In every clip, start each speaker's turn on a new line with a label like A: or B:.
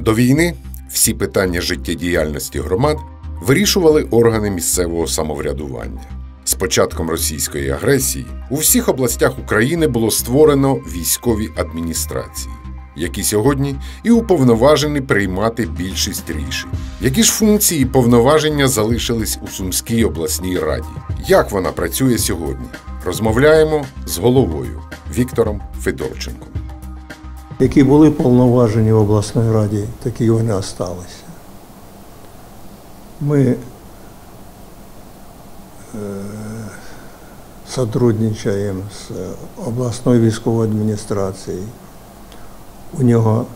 A: До війни всі питання життєдіяльності громад вирішували органи місцевого самоврядування. З початком російської агресії у всіх областях України було створено військові адміністрації, які сьогодні і уповноважені приймати більшість рішень. Які ж функції і повноваження залишились у Сумській обласній раді? Як вона працює сьогодні? Розмовляємо з головою Віктором Федорченком.
B: Які були повноважені в обласній раді, такі вони залишилися. Ми е, сотрудничаємо з обласною військовою адміністрацією. У нього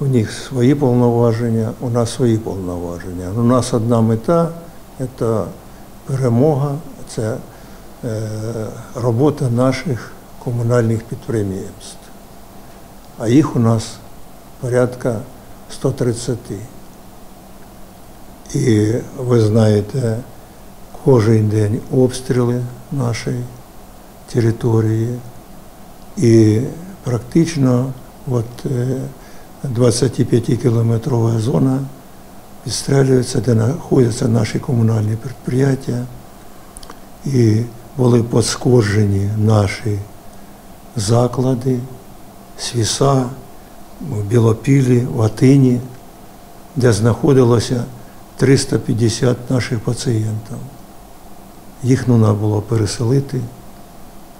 B: у них свої повноваження, у нас свої повноваження. У нас одна мета це перемога, це е, робота наших комунальних підприємств. А їх у нас порядка 130. І ви знаєте, кожен день обстріли нашої території. І практично от 25-кілометрова зона відстрілюється, де знаходяться наші комунальні підприємства. І були пошкоджені наші заклади, свіса, в Білопілі, в Атині, де знаходилося 350 наших пацієнтів. Їх треба було переселити.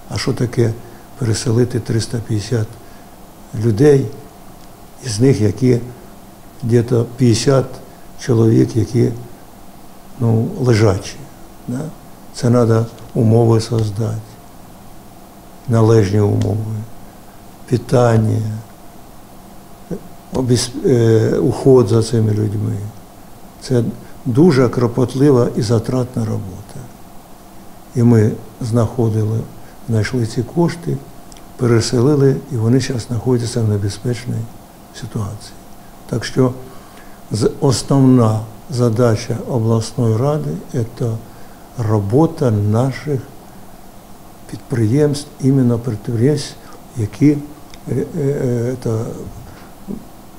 B: А що таке переселити 350 людей, із них які десь 50 чоловік, які ну, лежачі. Да? Це треба умови создати, належні умови, питання, уход за цими людьми. Це дуже кропотлива і затратна робота. І ми знаходили, знайшли ці кошти, переселили, і вони зараз знаходяться в небезпечній ситуації. Так що основна задача обласної ради це робота наших підприємств, іменно підприємств, які это,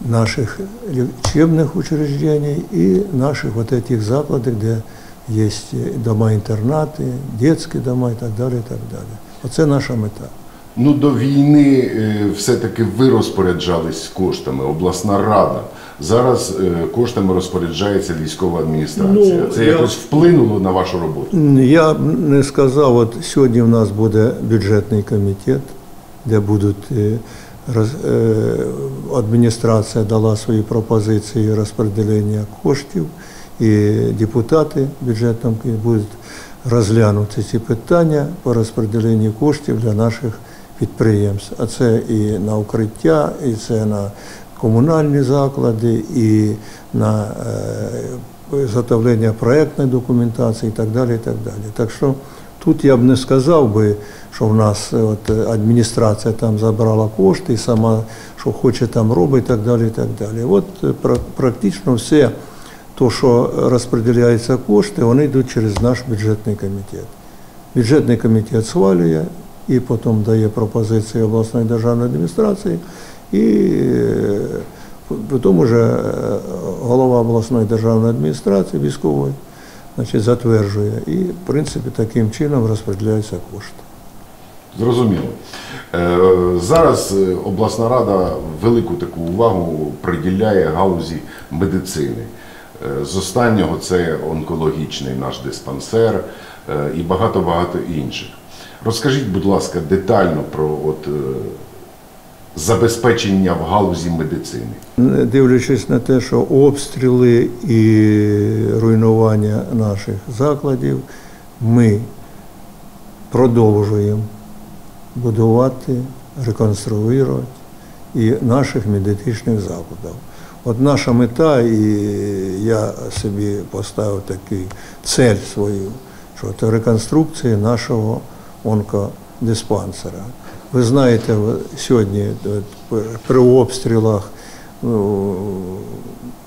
B: наших лечебных учреждений и наших вот этих закладах, где есть дома-интернаты, детські дома і так далі. І так далі. Оце наша мета.
A: Ну, до війни е, все-таки ви розпоряджались коштами, обласна рада. Зараз е, коштами розпоряджається військова адміністрація.
B: Ну,
A: Це
B: я-
A: якось вплинуло на вашу роботу?
B: Я б не сказав, от сьогодні в нас буде бюджетний комітет, де будуть е, е, адміністрація дала свої пропозиції розподілення коштів, і депутати бюджетом будуть розглянути ці питання по розподіленню коштів для наших підприємств. А це і на укриття, і це на комунальні заклади, і на е, заготовлення проєктної документації і так далі. І так далі. Так що тут я б не сказав би, що в нас е, от, е, адміністрація там забрала кошти сама що хоче там робить, і так далі. І так далі. От е, пра- практично все то, що розподіляються кошти, вони йдуть через наш бюджетний комітет. Бюджетний комітет схвалює і потім дає пропозиції обласної державної адміністрації, і потім уже е, голова обласної державної адміністрації військової значить, затверджує. І, в принципі, таким чином розподіляються кошти.
A: Зрозуміло. Е, Зараз е, обласна рада велику таку увагу приділяє гаузі медицини. Е, З останнього це онкологічний наш диспансер і багато-багато інших. Розкажіть, будь ласка, детально про от, забезпечення в галузі медицини.
B: Дивлячись на те, що обстріли і руйнування наших закладів, ми продовжуємо будувати, реконструювати і наших медичних закладів. От наша мета, і я собі поставив такий цель свою, що це реконструкція нашого онкодиспансера. Ви знаєте, сьогодні при- при обстрілах ну,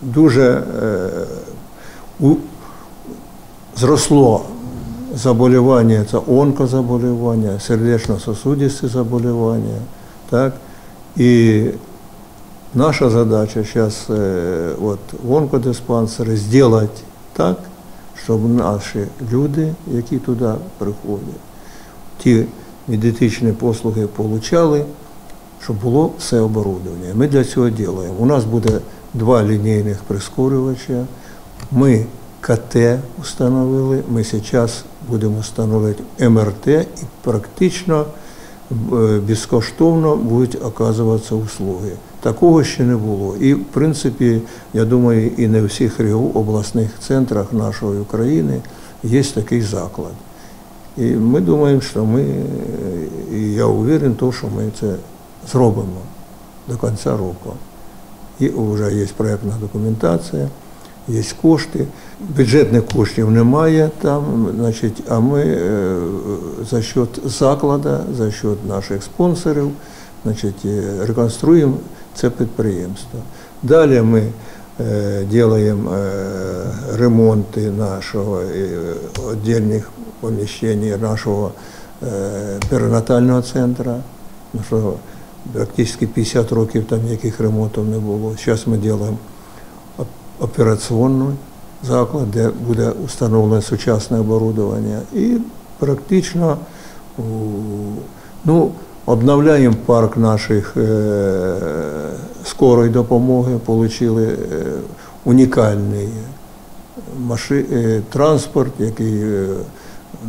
B: дуже е, зросло заболівання, це онкозаболівання, сердечно-сосудисті заболівання. Так? І Наша задача сейчас вот, в онкодиспансері сделать так, щоб наші люди, які туди приходять, ті медичні послуги отримали, щоб було все оборудовання. Ми для цього робимо. У нас буде два лінійних прискорювача. Ми КТ установили, ми зараз будемо встановити МРТ і практично е, безкоштовно будуть оказуватися услуги. Такого ще не було. І, в принципі, я думаю, і не в всіх обласних центрах нашої України є такий заклад. І ми думаємо, що ми, е, і я уверен, то, що ми це зробимо до кінця року. І вже є проєктна документація, є кошти. Бюджетних коштів немає там, значить, а ми е, за счет закладу, за счет наших спонсорів, значить, е, реконструюємо це підприємство. Далі ми е, робимо ремонти нашого е, віддільних поміщень нашого е, перинатального центру. Ну, що практично 50 років там ніяких ремонтів не було. Зараз ми робимо оп- операційний заклад, де буде встановлене сучасне оборудовання. І практично ну, обновляємо парк наших е, скорої допомоги, отримали е, унікальний маши, е, транспорт, який е,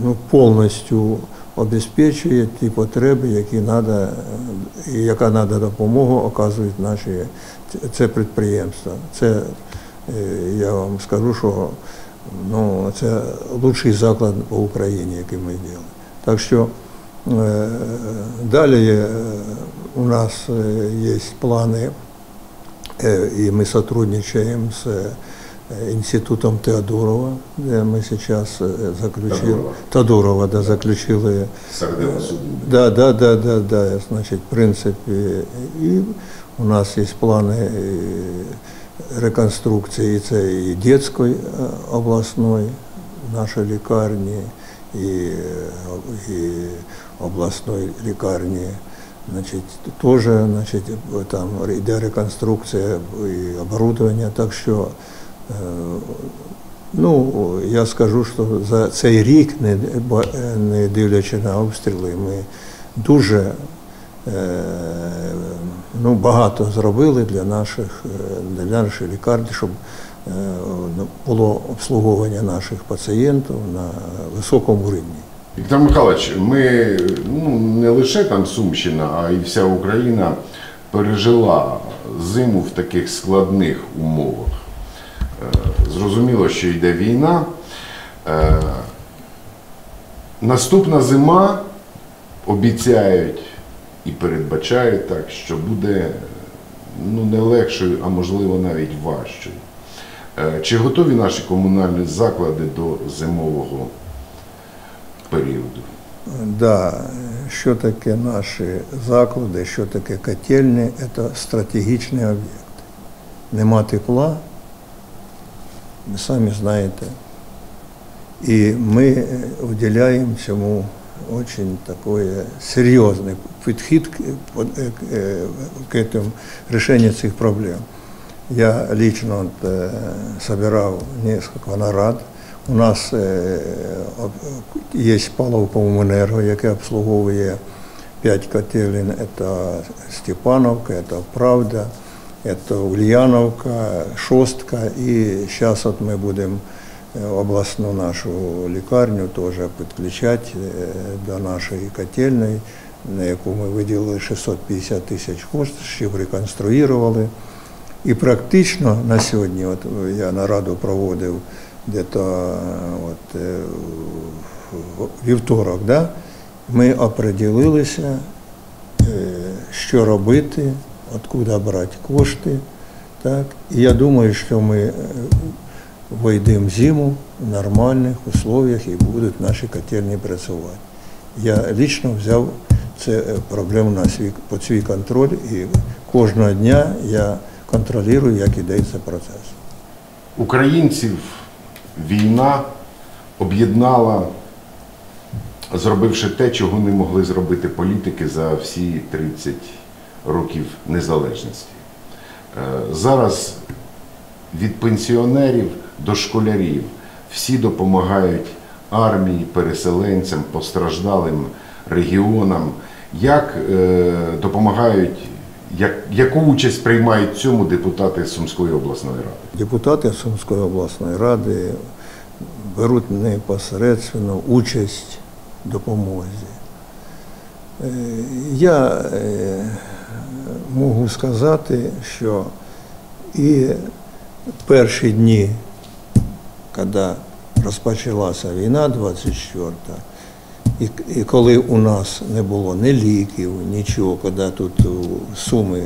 B: ну, повністю обезпечує ті потреби, які надо, і яка надо допомогу оказують наші це- це підприємства. Це е, я вам скажу, що ну, це лучший заклад по Україні, який ми робили. Так що е, далі е, у нас е, є плани Э, и мы сотрудничаем с э, институтом Теодорова, где мы сейчас э, заключили,
A: Тодурова.
B: Тодурова, да, заключили,
A: Середина суду.
B: да, да, да, да, да, значит, в принципе, и у нас есть планы э, реконструкції це і дитячої е, обласної нашої лікарні, і, е, і обласної лікарні. Значить, теж значить, там йде реконструкція і оборудовання, так що е, ну, я скажу, що за цей рік, не, не дивлячи на обстріли, ми дуже е, ну, багато зробили для наших, е, для нашої лікарні, щоб е, ну, було обслуговування наших пацієнтів на високому рівні.
A: Віктор Михайлович, ми ну, не лише там Сумщина, а й вся Україна пережила зиму в таких складних умовах. Е, Зрозуміло, що йде війна. Е, Наступна зима обіцяють і передбачають так, що буде ну, не легшою, а можливо навіть важчою. Е, Чи готові наші комунальні заклади до зимового періоду?
B: Да, що таке наші заклади, що таке котельні, це стратегічний об'єкт. Нема тепла, ви самі знаєте. І ми е, виділяємо цьому дуже такой серйозний підхід к, под- е, к, е, этому решению цих проблем. Я лично собирал несколько нарад. У нас е, є Павловкомуненерго, яке обслуговує п'ять котелень. Це Степановка, це Правда, це Ульяновка, Шостка. І зараз от ми будемо е, обласну нашу лікарню теж підключати е, до нашої котельної, на яку ми виділили 650 тисяч коштів, реконструювали. І практично на сьогодні, от я нараду проводив десь от, в вівторок, да, ми оприділилися, що робити, откуда брати кошти. Так. І я думаю, що ми е, вийдемо в зиму в нормальних условиях і будуть наші котельні працювати. Я лично взяв цю е, проблему на свій, під свій контроль і кожного дня я контролюю, як іде цей процес.
A: Українців війна об'єднала, зробивши те, чого не могли зробити політики за всі 30 років незалежності. Е, Зараз від пенсіонерів до школярів всі допомагають армії, переселенцям, постраждалим регіонам. Як е, допомагають, як, яку участь приймають цьому депутати Сумської обласної ради?
B: Депутати Сумської обласної ради беруть непосередньо участь в допомозі. Е, Я можу сказати, що і перші дні, коли розпочалася війна 24-та, і, і коли у нас не було ні ліків, нічого, коли тут Суми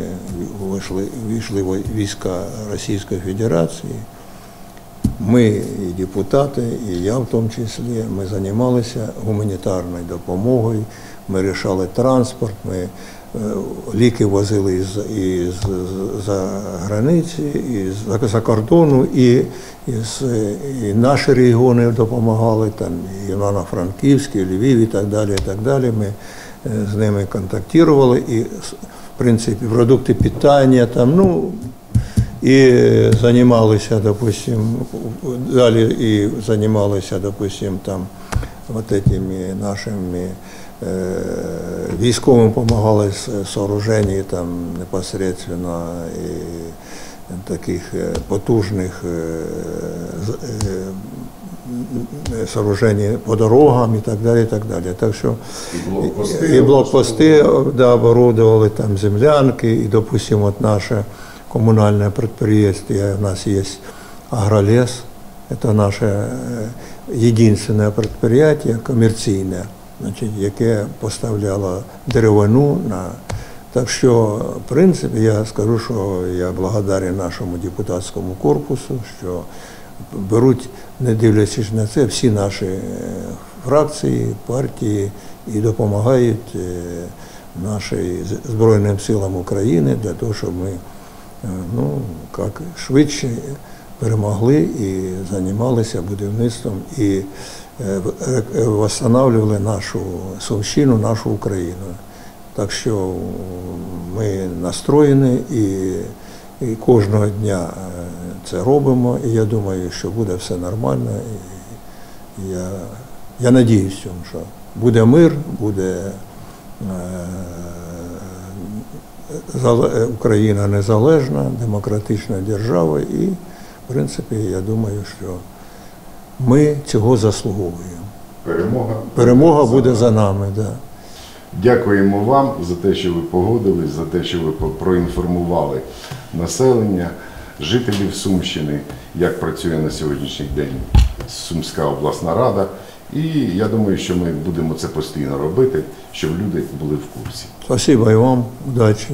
B: вийшли, війшли війська Російської Федерації, ми і депутати, і я в тому числі, ми займалися гуманітарною допомогою, ми рішали транспорт, ми ліки возили із, із, за границі, із, за, за кордону, і, із, і наші регіони допомагали, там, Івано-Франківський, Львів і так далі. І так далі. Ми е, з ними контактували і, в принципі, продукти питання, там, ну, і займалися, допустим, далі і займалися, допустим, там вот этими нашими військовим допомагали з сооружені там непосредственно і таких е, потужних е, е, сооружень по дорогам і так далі. І так далі. Так що
A: І блокпости
B: да, оборудовали там землянки, і, допустим, от наше коммунальное предприятие, у нас есть Агролес, это наше єдине предприятие комерційне, значить, яке поставляло деревину на. Так що, в принципі, я скажу, що я благодарен нашому депутатському корпусу, що беруть, не дивлячись на це, всі наші е, фракції, партії і допомагають е, нашим Збройним силам України для того, щоб ми е, ну, як швидше перемогли і займалися будівництвом і е, е, восстанавливали нашу Сумщину, нашу Україну. Так що ми настроєні і, і кожного дня е, це робимо. І я думаю, що буде все нормально. І я, я надіюсь, що буде мир, буде е, Україна незалежна, демократична держава, і, в принципі, я думаю, що ми цього заслуговуємо.
A: Перемога.
B: Перемога буде за нами. Да.
A: Дякуємо вам за те, що ви погодились, за те, що ви проінформували населення, жителів Сумщини, як працює на сьогоднішній день Сумська обласна рада. І я думаю, що ми будемо це постійно робити, щоб люди були в курсі.
B: Спасибо і вам, удачі.